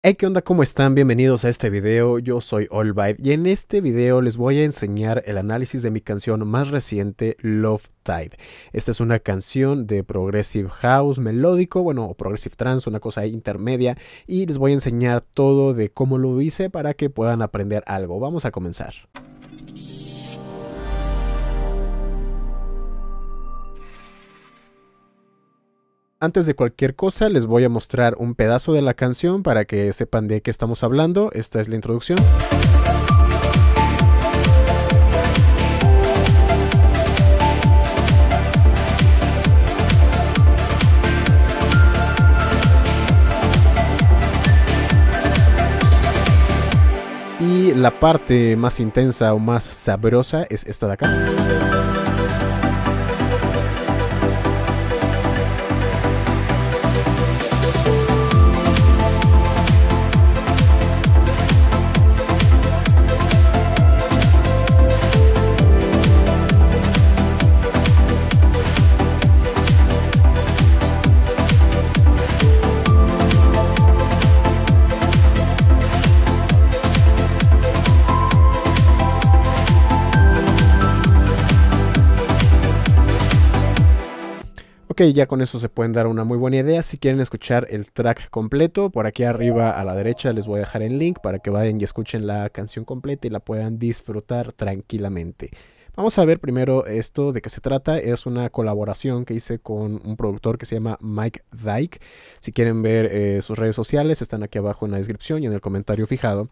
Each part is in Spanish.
Hey, ¿qué onda? ¿Cómo están? Bienvenidos a este video. Yo soy All y en este video les voy a enseñar el análisis de mi canción más reciente, Love Tide. Esta es una canción de Progressive House melódico, bueno, o Progressive Trance, una cosa intermedia, y les voy a enseñar todo de cómo lo hice para que puedan aprender algo. Vamos a comenzar. Antes de cualquier cosa les voy a mostrar un pedazo de la canción para que sepan de qué estamos hablando. Esta es la introducción. Y la parte más intensa o más sabrosa es esta de acá. Ok, ya con eso se pueden dar una muy buena idea. Si quieren escuchar el track completo, por aquí arriba a la derecha les voy a dejar el link para que vayan y escuchen la canción completa y la puedan disfrutar tranquilamente. Vamos a ver primero esto de qué se trata. Es una colaboración que hice con un productor que se llama Mike Dyke. Si quieren ver eh, sus redes sociales, están aquí abajo en la descripción y en el comentario fijado.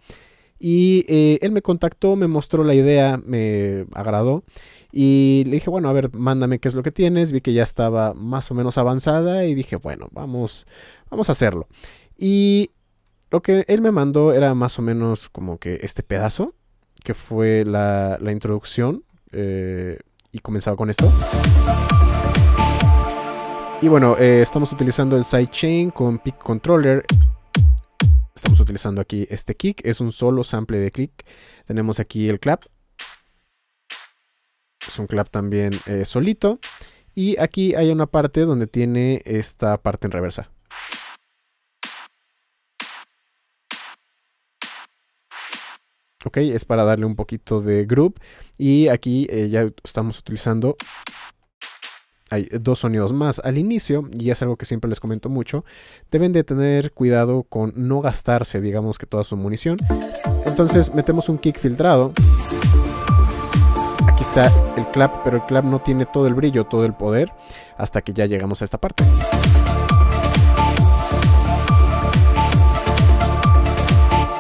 Y eh, él me contactó, me mostró la idea, me agradó. Y le dije, bueno, a ver, mándame qué es lo que tienes. Vi que ya estaba más o menos avanzada y dije, bueno, vamos, vamos a hacerlo. Y lo que él me mandó era más o menos como que este pedazo, que fue la, introducción. Eh, y comenzaba con esto. Y bueno, eh, estamos utilizando el sidechain con Pick Controller Estamos utilizando aquí este kick, es un solo sample de click. Tenemos aquí el clap. Es un clap también eh, solito. Y aquí hay una parte donde tiene esta parte en reversa. Ok, es para darle un poquito de groove. Y aquí eh, ya estamos utilizando hay dos sonidos más al inicio y es algo que siempre les comento mucho. Deben de tener cuidado con no gastarse, digamos que toda su munición. Entonces metemos un kick filtrado. Aquí está el clap, pero el clap no tiene todo el brillo, todo el poder, hasta que ya llegamos a esta parte.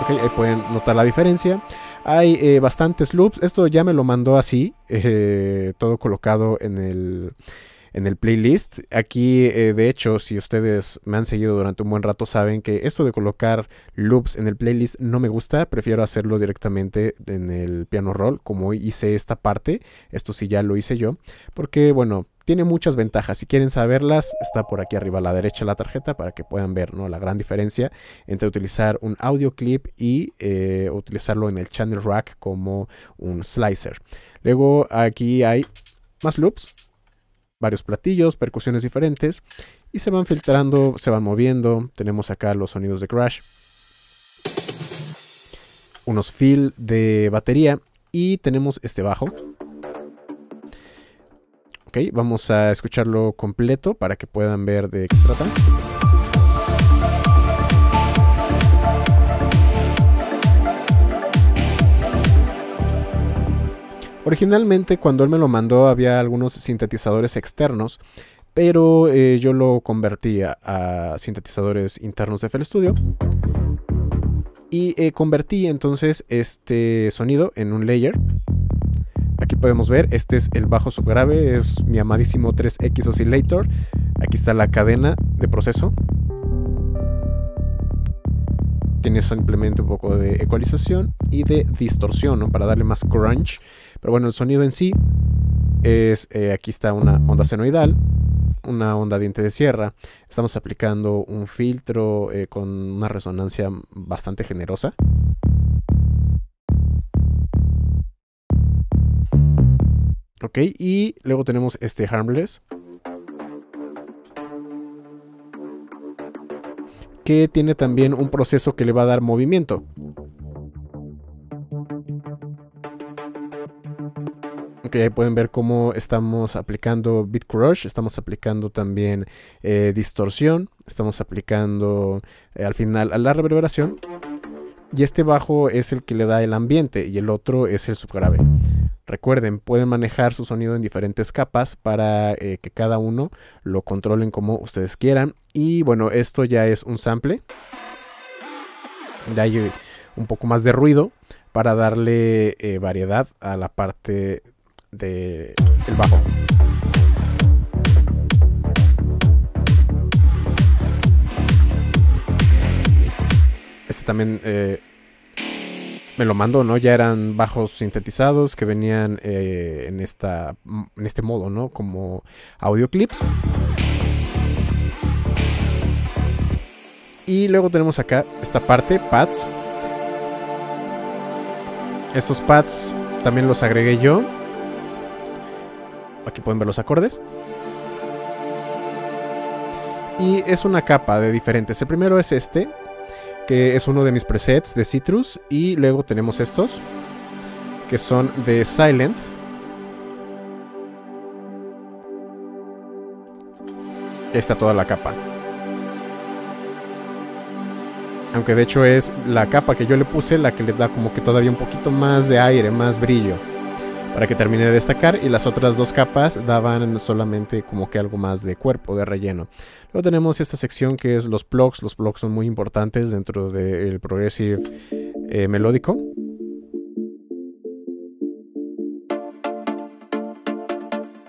ahí pueden notar la diferencia. Hay eh, bastantes loops. Esto ya me lo mandó así, eh, todo colocado en el en el playlist. Aquí, eh, de hecho, si ustedes me han seguido durante un buen rato, saben que esto de colocar loops en el playlist no me gusta. Prefiero hacerlo directamente en el piano roll, como hice esta parte. Esto sí ya lo hice yo. Porque, bueno, tiene muchas ventajas. Si quieren saberlas, está por aquí arriba a la derecha la tarjeta para que puedan ver ¿no? la gran diferencia entre utilizar un audio clip y eh, utilizarlo en el channel rack como un slicer. Luego aquí hay más loops varios platillos, percusiones diferentes y se van filtrando, se van moviendo. Tenemos acá los sonidos de crash, unos fill de batería y tenemos este bajo. Ok, vamos a escucharlo completo para que puedan ver de qué se trata. Originalmente cuando él me lo mandó había algunos sintetizadores externos, pero eh, yo lo convertí a, sintetizadores internos de FL Studio. Y eh, convertí entonces este sonido en un layer. Aquí podemos ver, este es el bajo subgrave, es mi amadísimo 3X Oscillator. Aquí está la cadena de proceso. Tiene simplemente un poco de ecualización y de distorsión, Para darle más crunch. Pero bueno, el sonido en sí es, eh, aquí está una onda senoidal, una onda diente de sierra. Estamos aplicando un filtro eh, con una resonancia bastante generosa. Ok, y luego tenemos este Harmless. Que tiene también un proceso que le va a dar movimiento. Ok, ahí pueden ver cómo estamos aplicando Bit Crush, estamos aplicando también eh, distorsión, estamos aplicando eh, al final a la reverberación. Y este bajo es el que le da el ambiente y el otro es el subgrave. Recuerden, pueden manejar su sonido en diferentes capas para eh, que cada uno lo controlen como ustedes quieran. Y bueno, esto ya es un sample. De ahí un poco más de ruido para darle eh, variedad a la parte del bajo. Este también eh, me lo mandó, ¿no? Ya eran bajos sintetizados que venían eh, en, esta, en este modo, ¿no? Como audio clips. Y luego tenemos acá esta parte, pads. Estos pads también los agregué yo. Aquí pueden ver los acordes. Y es una capa de diferentes. El primero es este, que es uno de mis presets de Citrus. Y luego tenemos estos, que son de Silent. Está toda la capa. Aunque de hecho es la capa que yo le puse la que le da como que todavía un poquito más de aire, más brillo. Para que termine de destacar. Y las otras dos capas daban solamente como que algo más de cuerpo, de relleno. Luego tenemos esta sección que es los plugs. Los plugs son muy importantes dentro del progressive eh, melódico.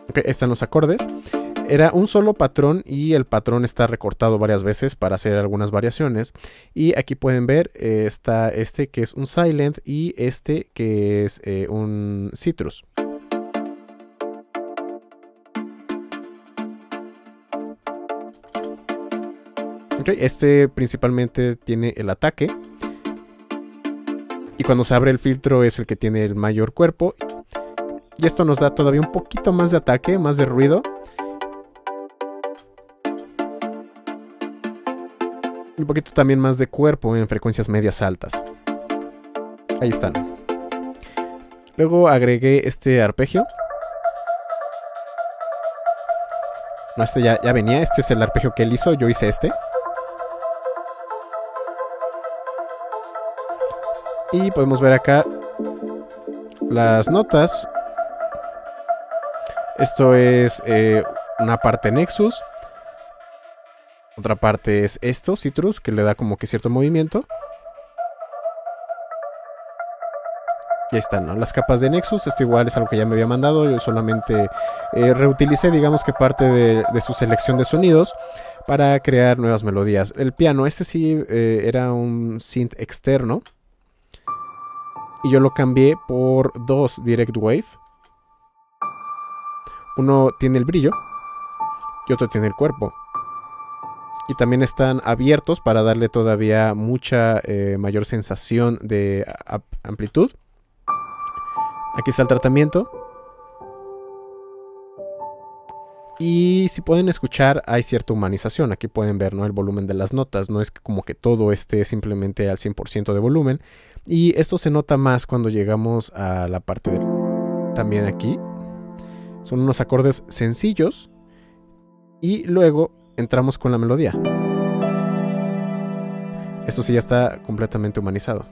Ok, están los acordes. Era un solo patrón y el patrón está recortado varias veces para hacer algunas variaciones. Y aquí pueden ver, eh, está este que es un silent y este que es eh, un citrus. este principalmente tiene el ataque. Y cuando se abre el filtro es el que tiene el mayor cuerpo. Y esto nos da todavía un poquito más de ataque, más de ruido. Un poquito también más de cuerpo en frecuencias medias altas. Ahí están. Luego agregué este arpegio. No, este ya, ya venía. Este es el arpegio que él hizo. Yo hice este. Y podemos ver acá las notas. Esto es eh, una parte Nexus. Otra parte es esto, Citrus, que le da como que cierto movimiento. Y ahí están, ¿no? Las capas de Nexus, esto igual es algo que ya me había mandado, yo solamente eh, reutilicé, digamos que parte de, su selección de sonidos para crear nuevas melodías. El piano, este sí eh, era un synth externo. Y yo lo cambié por dos Direct Wave. Uno tiene el brillo y otro tiene el cuerpo y también están abiertos para darle todavía mucha eh, mayor sensación de amplitud. Aquí está el tratamiento. Y si pueden escuchar, hay cierta humanización. Aquí pueden ver ¿no? el volumen de las notas. No es como que todo esté simplemente al 100% de volumen. Y esto se nota más cuando llegamos a la parte de... También aquí. Son unos acordes sencillos. Y luego entramos con la melodía. Esto sí ya está completamente humanizado.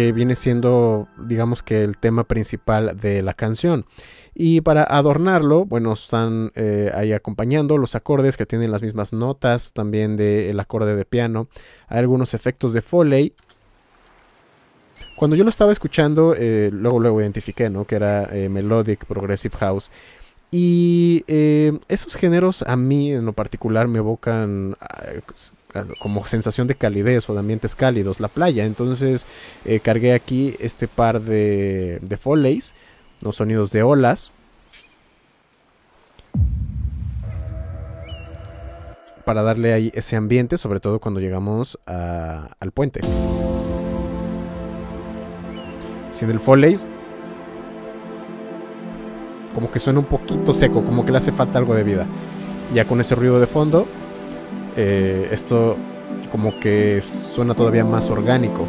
Que viene siendo, digamos que el tema principal de la canción. Y para adornarlo, bueno, están eh, ahí acompañando los acordes que tienen las mismas notas, también del acorde de piano. Hay algunos efectos de Foley. Cuando yo lo estaba escuchando, eh, luego luego identifiqué, ¿no? Que era eh, Melodic Progressive House. Y esos géneros a mí en lo particular me evocan como sensación de calidez o de ambientes cálidos, la playa. Entonces eh, cargué aquí este par de, de foleys, los sonidos de olas. Para darle ahí ese ambiente, sobre todo cuando llegamos al puente. sin el foley, como que suena un poquito seco, como que le hace falta algo de vida. Ya con ese ruido de fondo, eh, esto como que suena todavía más orgánico.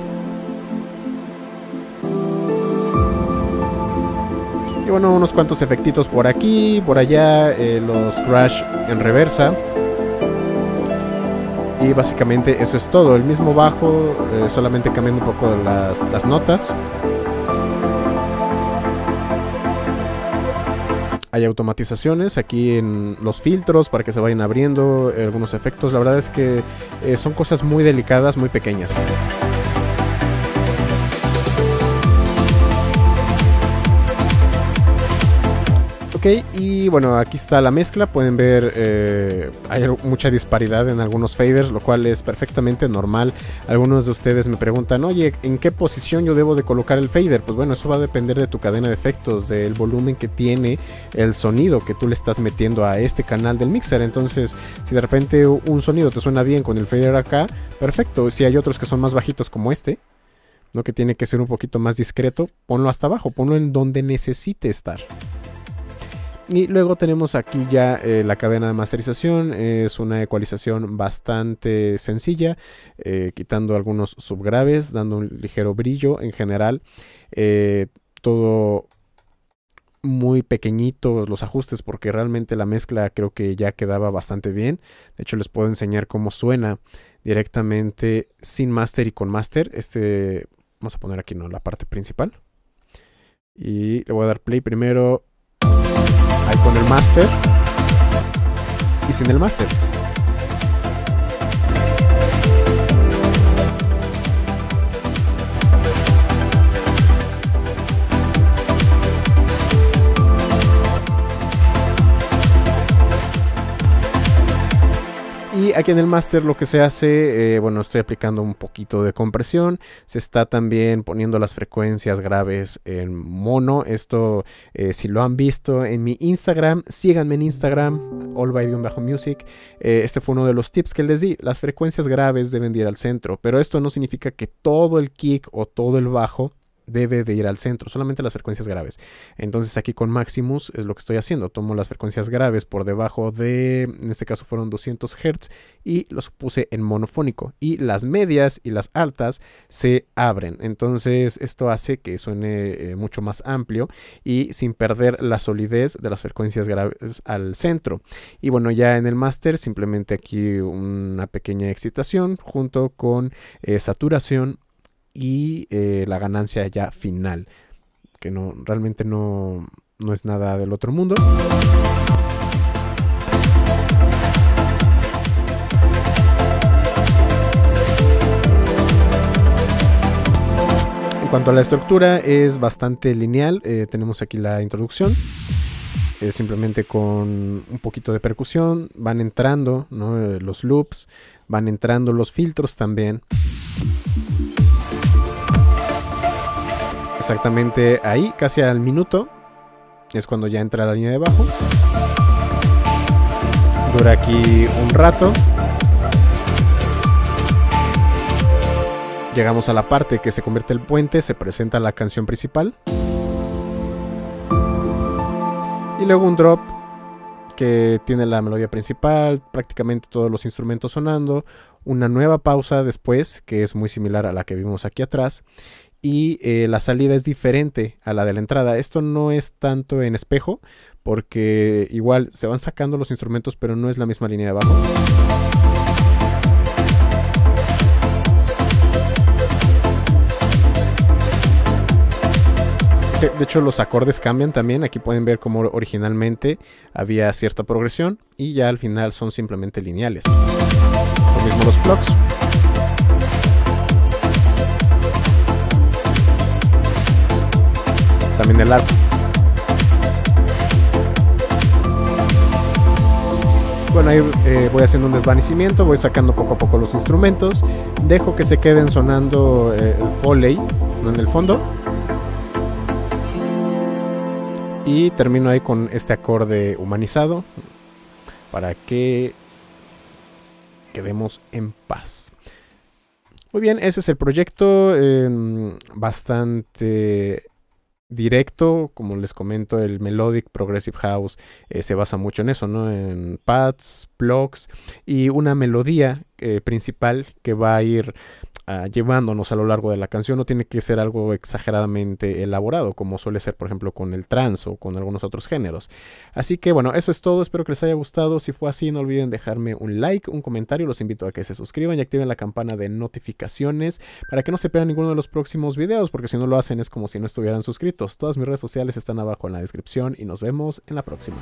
Y bueno, unos cuantos efectitos por aquí, por allá, eh, los crash en reversa. Y básicamente eso es todo. El mismo bajo, eh, solamente cambiando un poco las, las notas. Hay automatizaciones aquí en los filtros para que se vayan abriendo algunos efectos. La verdad es que eh, son cosas muy delicadas, muy pequeñas. Ok, y bueno, aquí está la mezcla. Pueden ver, eh, hay mucha disparidad en algunos faders, lo cual es perfectamente normal. Algunos de ustedes me preguntan, oye, ¿en qué posición yo debo de colocar el fader? Pues bueno, eso va a depender de tu cadena de efectos, del volumen que tiene el sonido que tú le estás metiendo a este canal del mixer. Entonces, si de repente un sonido te suena bien con el fader acá, perfecto. Si hay otros que son más bajitos como este, ¿no? que tiene que ser un poquito más discreto, ponlo hasta abajo, ponlo en donde necesite estar. Y luego tenemos aquí ya eh, la cadena de masterización. Es una ecualización bastante sencilla, eh, quitando algunos subgraves, dando un ligero brillo en general. Eh, todo muy pequeñitos los ajustes porque realmente la mezcla creo que ya quedaba bastante bien. De hecho les puedo enseñar cómo suena directamente sin master y con master. Este, vamos a poner aquí ¿no? la parte principal. Y le voy a dar play primero Ahí con el master. Y sin el master. Aquí en el master lo que se hace, eh, bueno, estoy aplicando un poquito de compresión. Se está también poniendo las frecuencias graves en mono. Esto, eh, si lo han visto en mi Instagram, síganme en Instagram, all by bajo. Eh, este fue uno de los tips que les di. Las frecuencias graves deben ir al centro, pero esto no significa que todo el kick o todo el bajo debe de ir al centro, solamente las frecuencias graves. Entonces aquí con Maximus es lo que estoy haciendo, tomo las frecuencias graves por debajo de, en este caso fueron 200 Hz y los puse en monofónico y las medias y las altas se abren. Entonces esto hace que suene eh, mucho más amplio y sin perder la solidez de las frecuencias graves al centro. Y bueno, ya en el máster simplemente aquí una pequeña excitación junto con eh, saturación y eh, la ganancia ya final, que no realmente no, no es nada del otro mundo. En cuanto a la estructura, es bastante lineal. Eh, tenemos aquí la introducción. Eh, simplemente con un poquito de percusión. Van entrando los loops. Van entrando los filtros también. Exactamente ahí, casi al minuto, es cuando ya entra la línea de bajo. Dura aquí un rato. Llegamos a la parte que se convierte el puente, se presenta la canción principal. Y luego un drop que tiene la melodía principal, prácticamente todos los instrumentos sonando, una nueva pausa después, que es muy similar a la que vimos aquí atrás, y eh, la salida es diferente a la de la entrada. Esto no es tanto en espejo, porque igual se van sacando los instrumentos, pero no es la misma línea de abajo. De hecho, los acordes cambian también. Aquí pueden ver cómo originalmente había cierta progresión y ya al final son simplemente lineales. Los plugs. también el arco. Bueno, ahí eh, voy haciendo un desvanecimiento, voy sacando poco a poco los instrumentos, dejo que se queden sonando eh, el foley en el fondo y termino ahí con este acorde humanizado para que quedemos en paz. Muy bien, ese es el proyecto. Em, bastante directo, como les comento, el Melodic Progressive House eh, se basa mucho en eso, ¿no? En pads, blocks y una melodía eh, principal que va a ir Ah, llevándonos a lo largo de la canción. No tiene que ser algo exageradamente elaborado, como suele ser, por ejemplo, con el trance o con algunos otros géneros. Así que bueno, eso es todo. Espero que les haya gustado. Si fue así, no olviden dejarme un like, un comentario. Los invito a que se suscriban y activen la campana de notificaciones para que no se pierdan ninguno de los próximos videos, porque si no lo hacen es como si no estuvieran suscritos. Todas mis redes sociales están abajo en la descripción y nos vemos en la próxima.